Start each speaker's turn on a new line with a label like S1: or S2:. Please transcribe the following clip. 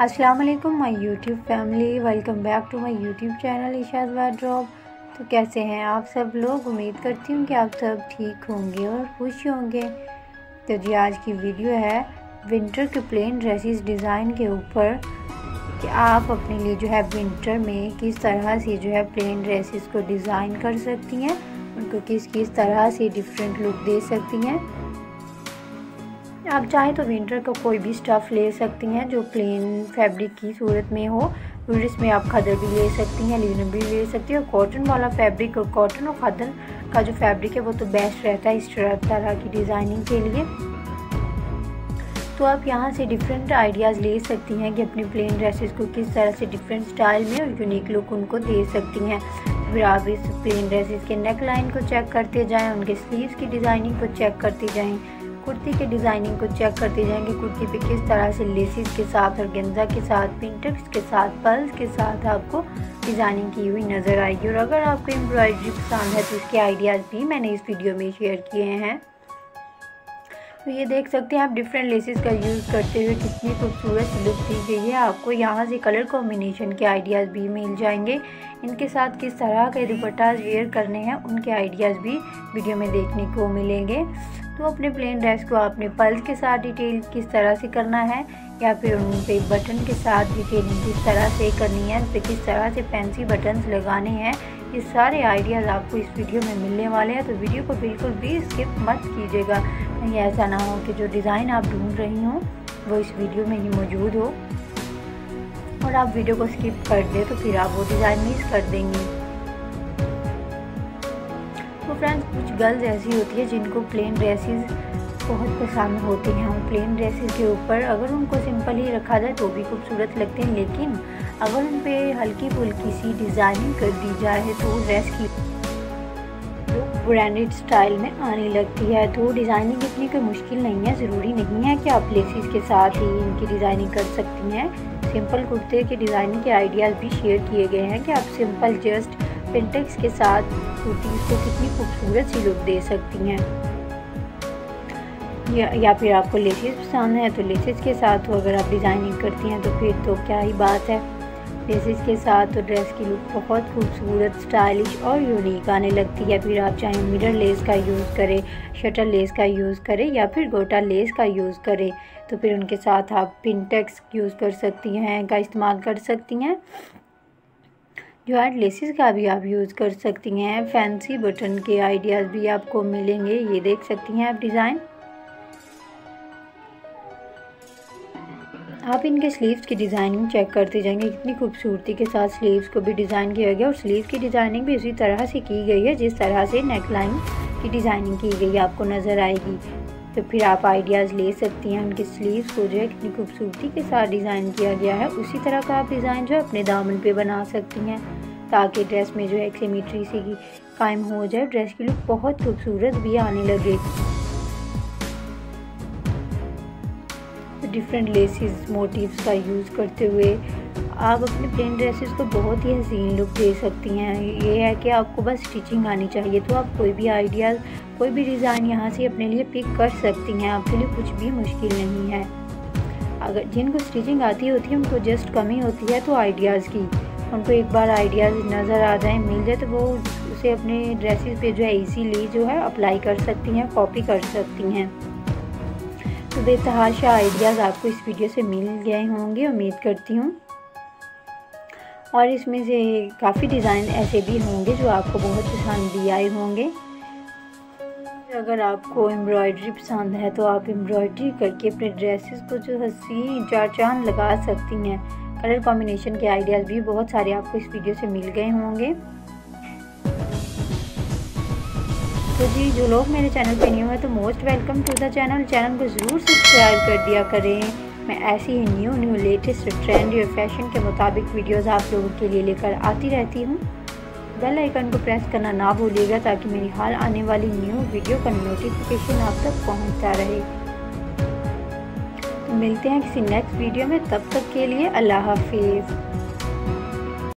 S1: वालेकुम my YouTube family. Welcome back to my YouTube channel Ishad wardrobe तो कैसे हैं आप सब लोग? उम्मीद करती हूँ कि आप सब ठीक होंगे और खुश होंगे। तो जी, आज की वीडियो है विंटर के प्लेन ड्रेसेस डिज़ाइन के ऊपर कि आप अपने लिए जो है विंटर में किस तरह से जो है प्लेन ड्रेसेस को डिज़ाइन कर सकती हैं, उनको किस किस तरह से डिफरेंट लुक दे सकती हैं। आप चाहें तो विंटर का कोई भी स्टफ़ ले सकती हैं जो प्लेन फैब्रिक की सूरत में हो। फिर इसमें आप खदर भी ले सकती हैं लिनन भी ले सकती हैं और कॉटन वाला फैब्रिक और कॉटन और खदर का जो फैब्रिक है वो तो बेस्ट रहता है इस तरह की डिज़ाइनिंग के लिए। तो आप यहाँ से डिफरेंट आइडियाज़ ले सकती हैं कि अपनी प्लेन ड्रेसेस को किस तरह से डिफरेंट स्टाइल में और यूनिक लुक उनको दे सकती हैं। फिर आप इस प्लेन ड्रेसेस के नेक लाइन को चेक करते जाएँ, उनके स्लीव्स की डिज़ाइनिंग को चेक करते जाएँ। कुर्ती के डिज़ाइनिंग को चेक करते जाएँगे। कुर्ती पे किस तरह से लेसिस के साथ और गेंजा के साथ, पिंटक्स के साथ पल्स के साथ आपको डिज़ाइनिंग की हुई नज़र आएगी। और अगर आपको एम्ब्रॉयडरी पसंद है तो इसके आइडियाज़ भी मैंने इस वीडियो में शेयर किए हैं। तो ये देख सकते हैं आप डिफरेंट लेसेस का यूज़ करते हुए कितनी खूबसूरत लुक दी गई है। आपको यहाँ से कलर कॉम्बिनेशन के आइडियाज़ भी मिल जाएँगे। इनके साथ किस तरह के दुपट्टा वेयर करने हैं, उनके आइडियाज़ भी वीडियो में देखने को मिलेंगे। तो अपने प्लेन ड्रेस को आपने पल्स के साथ डिटेल किस तरह से करना है या फिर उन पे बटन के साथ डिटेलिंग किस तरह से करनी है। उन पर किस तरह से फैंसी बटन्स लगाने हैं, ये सारे आइडियाज़ आपको इस वीडियो में मिलने वाले हैं। तो वीडियो को बिल्कुल भी स्किप मत कीजिएगा। कहीं ऐसा ना हो कि जो डिज़ाइन आप ढूंढ रही हो, वो इस वीडियो में ही मौजूद हो। और आप वीडियो को स्किप कर दें तो फिर आप वो डिज़ाइन मिस कर देंगे। तो फ्रेंड्स कुछ गर्ल्स ऐसी होती है जिनको प्लेन ड्रेसेस बहुत पसंद होती हैं। और प्लेन ड्रेसेस के ऊपर अगर उनको सिंपल ही रखा जाए तो भी खूबसूरत लगते हैं। लेकिन अगर उन पर हल्की फुल्की सी डिज़ाइनिंग कर दी जाए तो ड्रेस की ब्रांडेड स्टाइल में आने लगती है। तो डिज़ाइनिंग इतनी कोई मुश्किल नहीं है, ज़रूरी नहीं है कि आप लेसिस के साथ ही इनकी डिज़ाइनिंग कर सकती हैं। सिंपल कुर्ते के डिज़ाइनिंग के आइडियाज़ भी शेयर किए गए हैं कि आप सिंपल जस्ट पेंटेक्स के साथ कुर्तीज़ को कितनी खूबसूरत सी लुक दे सकती हैं। या, या फिर आपको लेसेस पसंद है तो लेसेस के साथ हो अगर आप डिज़ाइनिंग करती हैं तो फिर तो क्या ही बात है। लेसेस के साथ तो ड्रेस की लुक बहुत खूबसूरत स्टाइलिश और यूनिक आने लगती है। फिर आप चाहे मिरर लेस का यूज़ करें शटर लेस का यूज़ करें या फिर गोटा लेस का यूज़ करें तो फिर उनके साथ आप पिनटेक्स यूज़ कर सकती हैं का इस्तेमाल कर सकती हैं। जो एड लेसिस का भी आप यूज़ कर सकती हैं फैंसी बटन के आइडियाज़ भी आपको मिलेंगे ये देख सकती हैं आप डिज़ाइन। आप इनके स्लीव्स की डिज़ाइनिंग चेक करते जाएँगे कितनी खूबसूरती के साथ स्लीव्स को भी डिज़ाइन किया गया और स्लीव की डिज़ाइनिंग भी उसी तरह से की गई है, जिस तरह से नेक लाइन की डिज़ाइनिंग की गई आपको नज़र आएगी। तो फिर आप आइडियाज़ ले सकती हैं उनके स्लीव्स को जो है, कितनी खूबसूरती के साथ डिज़ाइन किया गया है। उसी तरह का आप डिज़ाइन जो है, अपने दामन पे बना सकती हैं, ताकि ड्रेस में जो है, एक सिमिट्री सी कायम हो जाए ड्रेस की लुक बहुत खूबसूरत भी आने लगे। डिफरेंट लेसिस मोटिव्स का यूज़ करते हुए आप अपने प्लेन ड्रेसेस को बहुत ही हसीन लुक दे सकती हैं। ये है कि आपको बस स्टिचिंग आनी चाहिए तो आप कोई भी आइडियाज़ कोई भी डिज़ाइन यहाँ से अपने लिए पिक कर सकती हैं। आपके लिए कुछ भी मुश्किल नहीं है। अगर जिनको स्टिचिंग आती होती है, उनको जस्ट कमी होती है तो आइडियाज़ की। उनको एक बार आइडियाज़ नज़र आ जाए, मिल जाए तो वो उसे अपने ड्रेसेस पे जो है इजीली जो है अप्लाई कर सकती हैं कॉपी कर सकती हैं। बेतहाशा आइडियाज़ आपको इस वीडियो से मिल गए होंगे, उम्मीद करती हूँ। और इसमें से काफ़ी डिज़ाइन ऐसे भी होंगे जो आपको बहुत पसंद भी आए होंगे। अगर आपको एम्ब्रॉयडरी पसंद है तो आप एम्ब्रॉयडरी करके अपने ड्रेसेस को जो हसी चार चाँद लगा सकती हैं। कलर कॉम्बिनेशन के आइडियाज़ भी बहुत सारे आपको इस वीडियो से मिल गए होंगे। तो जी, जो लोग मेरे चैनल पे न्यू है तो most welcome to the channel channel को ज़रूर सब्सक्राइब कर दिया करें। मैं ऐसी ही न्यू न्यू लेटेस्ट ट्रेंड और फ़ैशन के मुताबिक वीडियोस आप लोगों के लिए लेकर आती रहती हूँ। बेल आइकन को प्रेस करना ना भूलिएगा ताकि मेरी हाल आने वाली न्यू वीडियो का नोटिफिकेशन आप तक पहुँचता रहे। तो मिलते हैं किसी नेक्स्ट वीडियो में। तब तक के लिए अल्लाह हाफिज़।